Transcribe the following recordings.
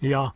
Ja.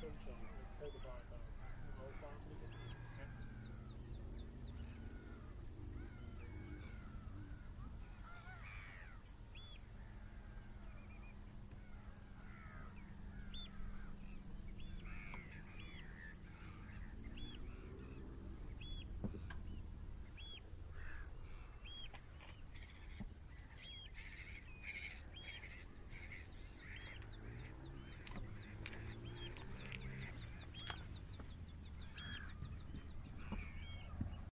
Simpson, who played the bar, though.